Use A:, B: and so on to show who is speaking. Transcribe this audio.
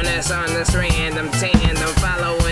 A: on this on this random tandem following